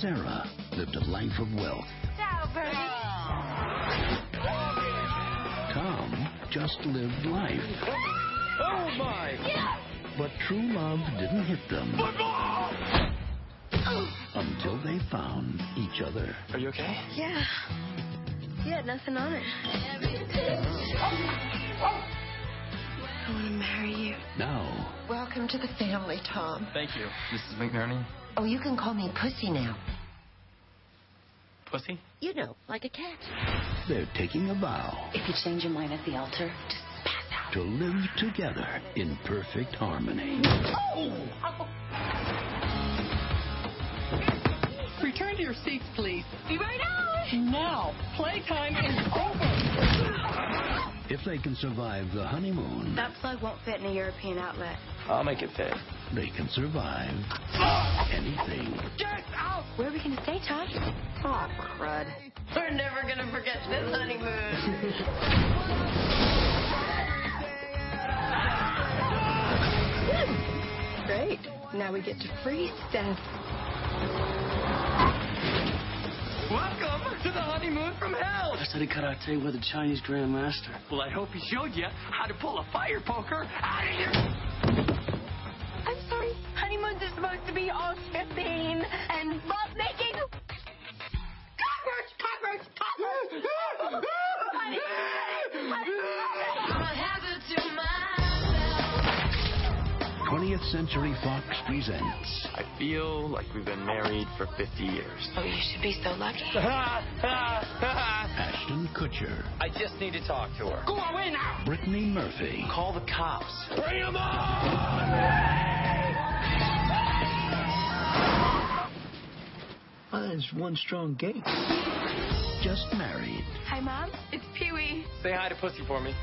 Sarah lived a life of wealth. Ciao, Tom just lived life. Oh my! But true love didn't hit them until they found each other. Are you okay? Yeah. You had nothing on it. I want to marry you. Now, Welcome to the family, Tom. Thank you, Mrs. McNerney. Oh, you can call me Pussy now. Pussy? You know, like a cat. they're taking a vow If you change your mind at the altar, just pass out. to live together in perfect harmony. Oh! Return to your seats, please. Be right out. Now, playtime is over. If they can survive the honeymoon, That plug won't fit in a European outlet. I'll make it fit. they can survive We're never going to forget this honeymoon. Great. Now we get to freeze Steph. Welcome to the honeymoon from hell! I studied karate with a Chinese grandmaster. Well, I hope he showed you how to pull a fire poker out of your... 20th Century Fox presents I feel like we've been married for 50 years. Oh, you should be so lucky. Ashton Kutcher, I just need to talk to her. Go away now! Brittany Murphy, Call the cops. Bring them on! Mine's one strong gate. just married. Hi, Mom. It's Pee Wee. Say hi to Pussy for me.